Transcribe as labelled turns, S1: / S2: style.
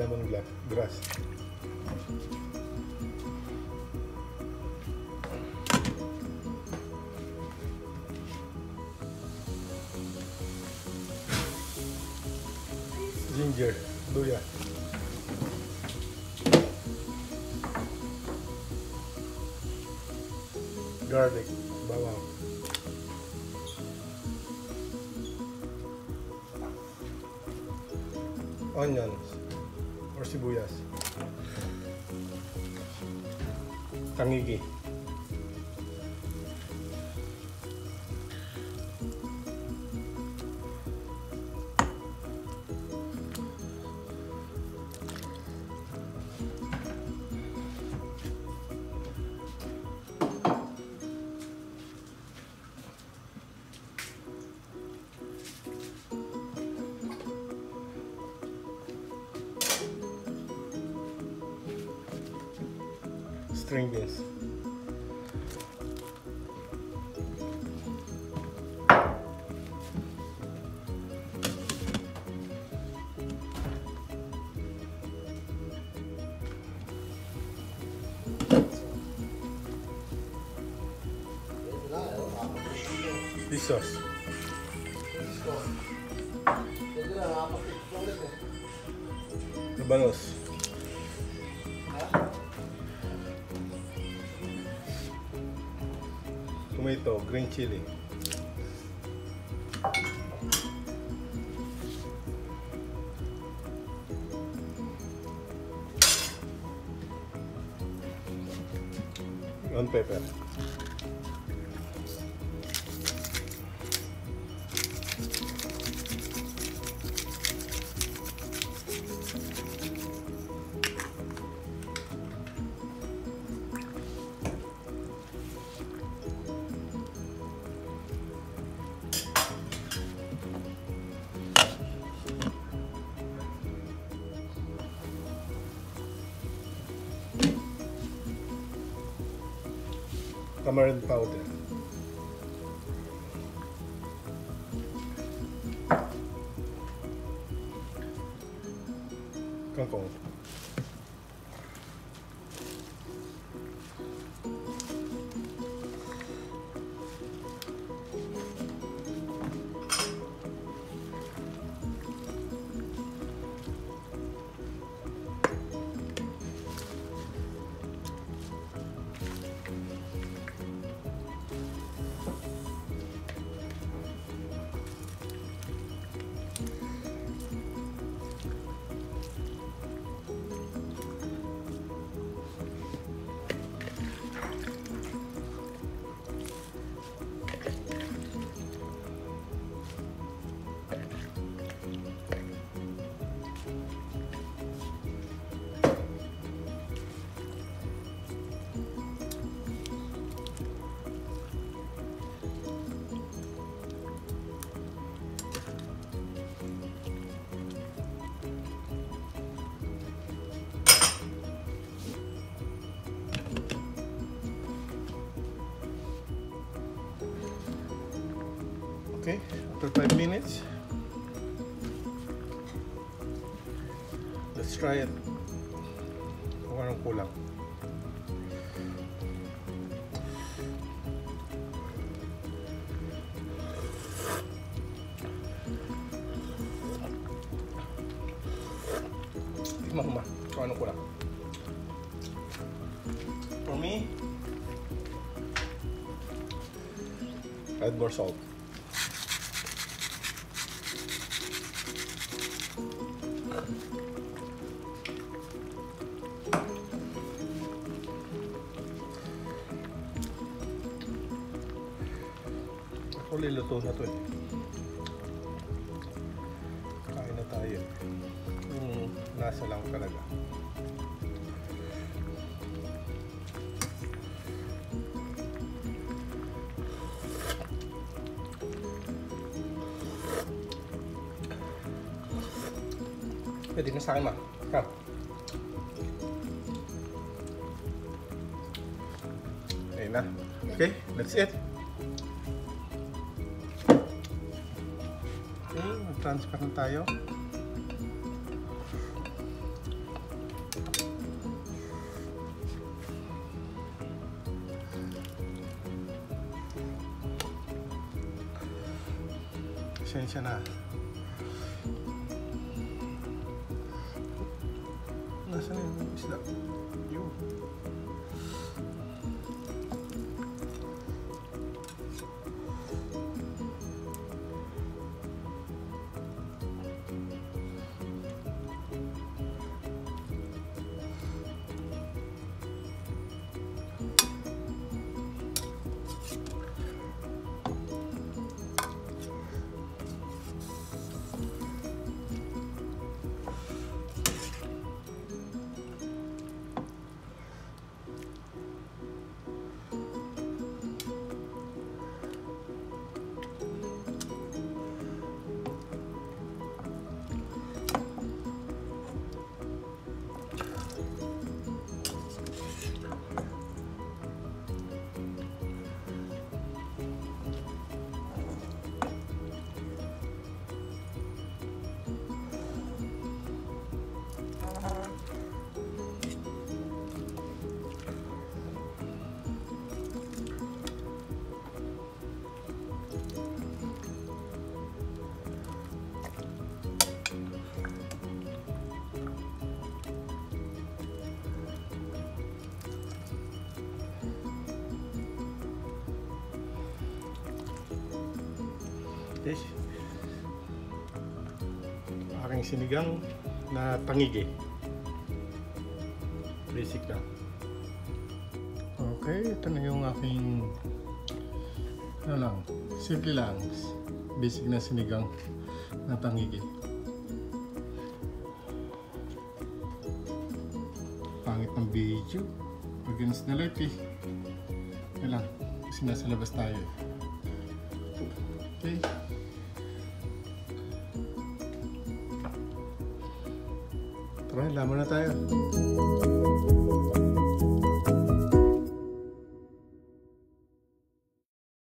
S1: lemongrass. Grass. Ginger, luya. Garlic, bawang. onions sibuyas. Tangigi. string. This sauce. The balance. Tomato, green chili. One pepper. Tamarind powder. Okay, after 5 minutes, let's try it. Kung anong kulang. Tikman ko ba kulang. For me, add more salt. Ako liluto na to eh. Kain na tayo. Yung nasa lang talaga. Pwede na sa akin ma. Come. Na. Okay, that's it. Okay, mag-transfer tayo. Pasensya na. Nasaan yung isla? Yes. Aking sinigang na tangige. Basic lang. Okay, ito na yung aking ano lang, simple lang. Basic na sinigang na tangige. Pangit ng video. Against the light eh. Yan lang. Kasi nasa labas tayo. eh. Okay. Tara, laman na tayo.